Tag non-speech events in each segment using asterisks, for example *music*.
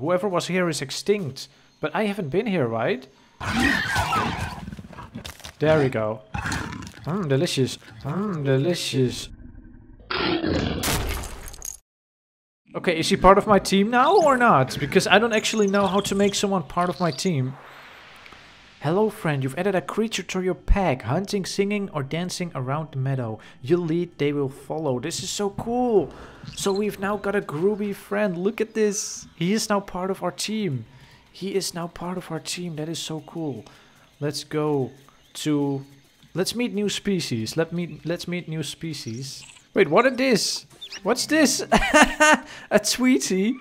Whoever was here is extinct. But I haven't been here, right? There we go. Mmm, delicious. Mmm, delicious. Okay, is he part of my team now or not? Because I don't actually know how to make someone part of my team. Hello friend, you've added a creature to your pack. Hunting, singing or dancing around the meadow. You lead, they will follow. This is so cool. So we've now got a groovy friend. Look at this. He is now part of our team. He is now part of our team. That is so cool. Let's go to... Let's meet new species. Let me let's meet new species. Wait, what is this? What's this? *laughs* a Tweety?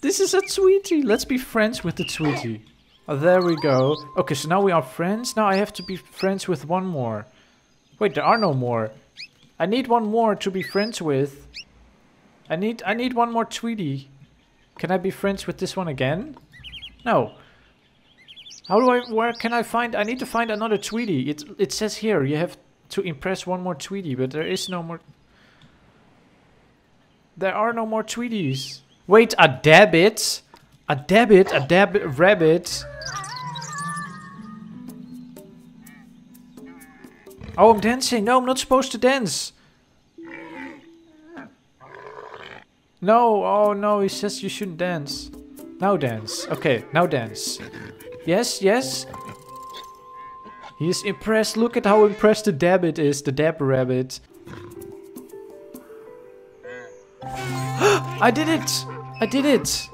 This is a Tweety. Let's be friends with the Tweety. Oh, there we go. Okay, so now we are friends. Now I have to be friends with one more. Wait, there are no more. I need one more to be friends with. I need I need one more Tweety. Can I be friends with this one again? No. How do I, where can I find, I need to find another Tweety. It, it says here, you have to impress one more Tweety, but there is no more. There are no more Tweeties. Wait, a Dabbit? A Dabbit? A Dabbit rabbit? Oh, I'm dancing. No, I'm not supposed to dance. No, oh no, he says you shouldn't dance. Now dance. Okay, now dance. Yes, yes. He is impressed. Look at how impressed the Dabbit is, the Dab Rabbit. *gasps* I did it! I did it!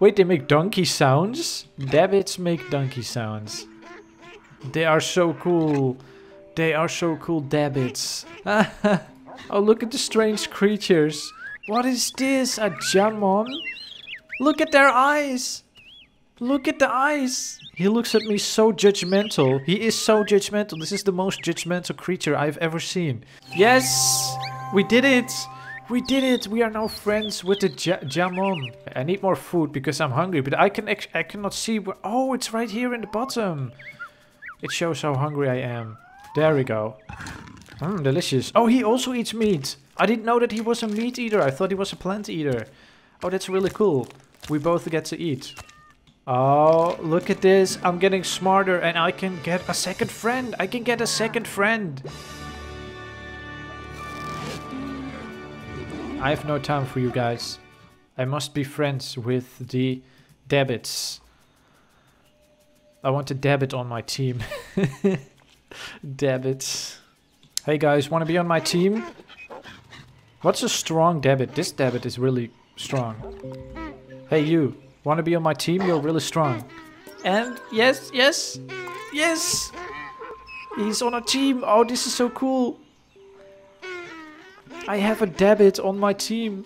Wait, they make donkey sounds? Dabbits make donkey sounds. They are so cool. They are so cool, Dabbits. *laughs* oh, look at the strange creatures. What is this? A Jamon? Look at their eyes! Look at the eyes! He looks at me so judgmental. He is so judgmental. This is the most judgmental creature I've ever seen. Yes! We did it! We did it! We are now friends with the ja Jamon. I need more food because I'm hungry, but I can I cannot see where... Oh, it's right here in the bottom. It shows how hungry I am. There we go. Mmm, delicious. Oh, he also eats meat. I didn't know that he was a meat eater. I thought he was a plant eater. Oh, that's really cool. We both get to eat. Oh, look at this. I'm getting smarter and I can get a second friend. I can get a second friend. I have no time for you guys. I must be friends with the Debits. I want a Debit on my team. *laughs* Dabbit. Hey guys, want to be on my team? What's a strong Debit? This Debit is really strong. Hey you, want to be on my team? You're really strong. And yes, yes, yes! He's on a team! Oh, this is so cool! I have a Dabbit on my team.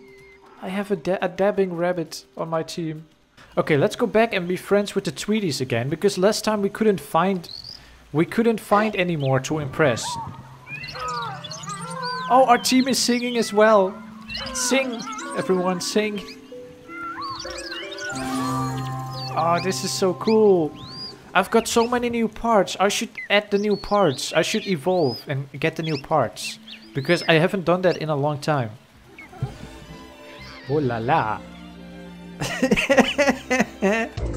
I have a, a dabbing rabbit on my team. Okay, let's go back and be friends with the Tweeties again, because last time we couldn't find... We couldn't find any more to impress. Oh, our team is singing as well. Sing, everyone, sing. Oh, this is so cool. I've got so many new parts. I should add the new parts. I should evolve and get the new parts. Because I haven't done that in a long time. Oh la la. *laughs*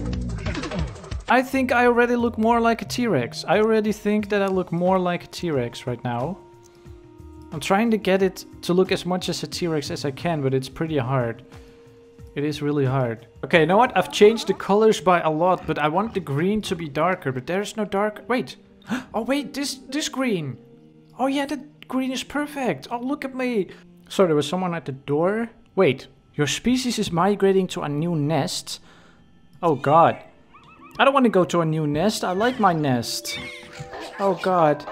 I think I already look more like a T-Rex. I already think that I look more like a T-Rex right now. I'm trying to get it to look as much as a T-Rex as I can, but it's pretty hard. It is really hard. Okay, you know what? I've changed the colors by a lot, but I want the green to be darker, but there's no dark... Wait! *gasps* Oh wait, this, this green! Oh yeah, the green is perfect! Oh, look at me! So there was someone at the door? Wait, your species is migrating to a new nest? Oh god. I don't want to go to a new nest, I like my nest. Oh god.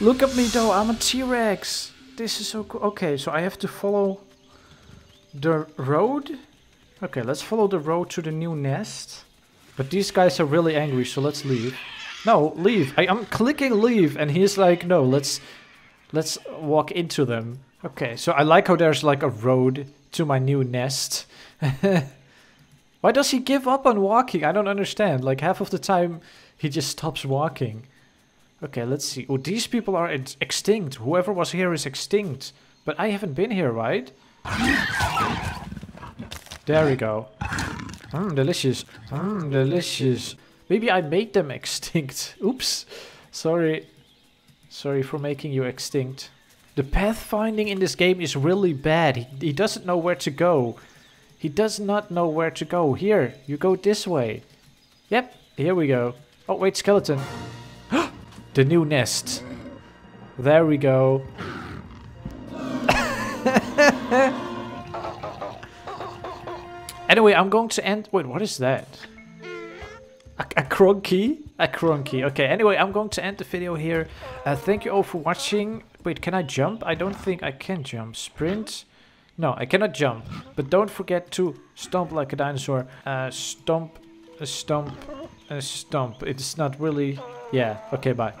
Look at me though, I'm a T-Rex! This is so cool. Okay, so I have to follow the road? Okay, let's follow the road to the new nest. But these guys are really angry, so let's leave. No, leave. I, am clicking leave, and he's like, no, let's let's walk into them. Okay, so I like how there's like a road to my new nest. *laughs* Why does he give up on walking? I don't understand. Like half of the time, he just stops walking. Okay, let's see. Oh, these people are extinct. Whoever was here is extinct. But I haven't been here, right? There we go. Mmm, delicious. Mmm, delicious. Maybe I made them *laughs* extinct. Oops. Sorry. Sorry for making you extinct. The pathfinding in this game is really bad. He, he doesn't know where to go. He does not know where to go. Here, you go this way. Yep, here we go. Oh, wait, skeleton. *gasps* the new nest. There we go. *laughs* anyway, I'm going to end... Wait, what is that? A, cronky? A cronky. Okay, anyway, I'm going to end the video here. Uh, thank you all for watching. Wait, can I jump? I don't think I can jump. Sprint? No, I cannot jump. But don't forget to stomp like a dinosaur. Uh, stomp, stomp, stomp. It's not really... Yeah, okay, bye.